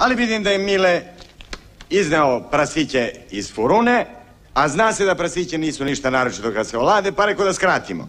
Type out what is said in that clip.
Ali vidim da je Mile izneo prasiće iz furune, a zna se da prasiće nisu ništa naročito kad se olade, pa reko da skratimo.